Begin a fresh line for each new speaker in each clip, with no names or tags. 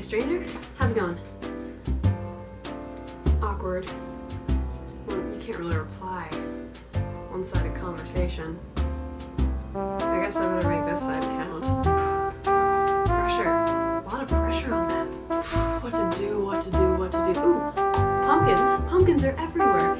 Hey, stranger. How's it going? Awkward. Well, you can't really reply. One-sided conversation. I guess I better make this side count. Pressure. A lot of pressure on that. What to do, what to do, what to do. Ooh, pumpkins. Pumpkins are everywhere,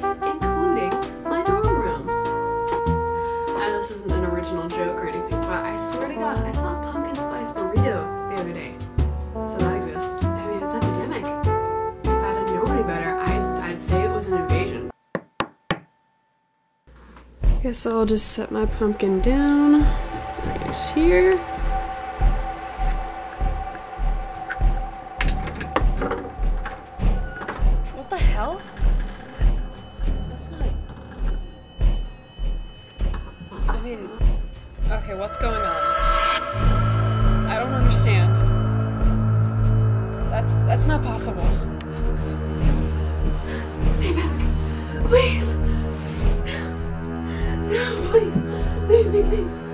Guess I'll just set my pumpkin down right here. What the hell? That's not. I mean, okay, what's going on? I don't understand. That's that's not possible. please. Move, move.